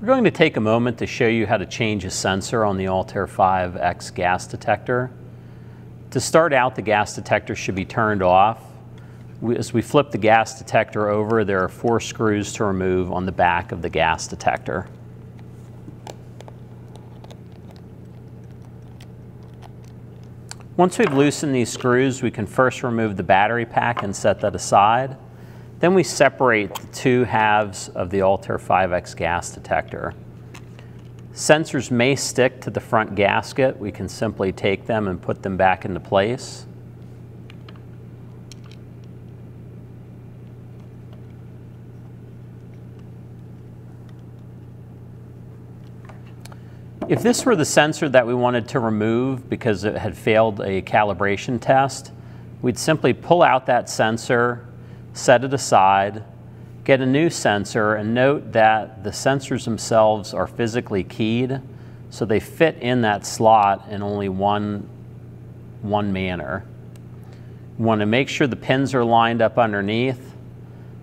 We're going to take a moment to show you how to change a sensor on the Altair 5X gas detector. To start out, the gas detector should be turned off. As we flip the gas detector over, there are four screws to remove on the back of the gas detector. Once we've loosened these screws, we can first remove the battery pack and set that aside. Then we separate the two halves of the Altair 5X gas detector. Sensors may stick to the front gasket. We can simply take them and put them back into place. If this were the sensor that we wanted to remove because it had failed a calibration test, we'd simply pull out that sensor, set it aside, get a new sensor, and note that the sensors themselves are physically keyed, so they fit in that slot in only one, one manner. You want to make sure the pins are lined up underneath,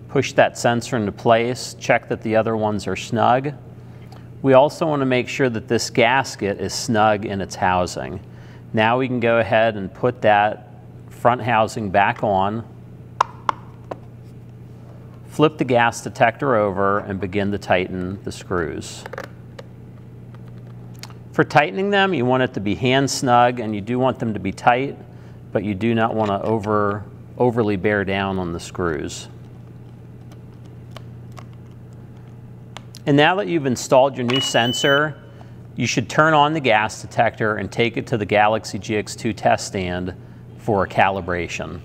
push that sensor into place, check that the other ones are snug. We also want to make sure that this gasket is snug in its housing. Now we can go ahead and put that front housing back on Flip the gas detector over and begin to tighten the screws. For tightening them, you want it to be hand snug and you do want them to be tight, but you do not want to over, overly bear down on the screws. And now that you've installed your new sensor, you should turn on the gas detector and take it to the Galaxy GX2 test stand for a calibration.